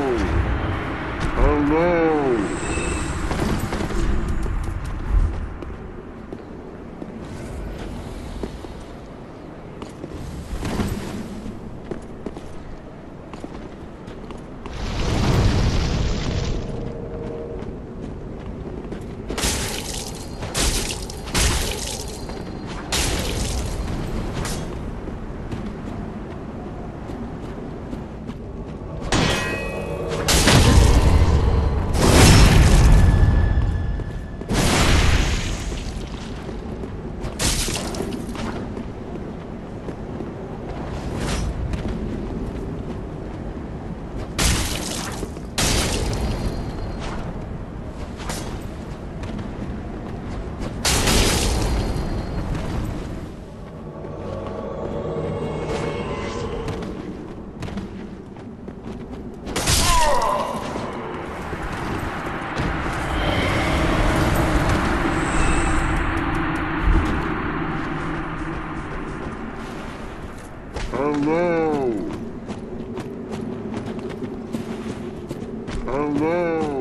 Hello. Hello.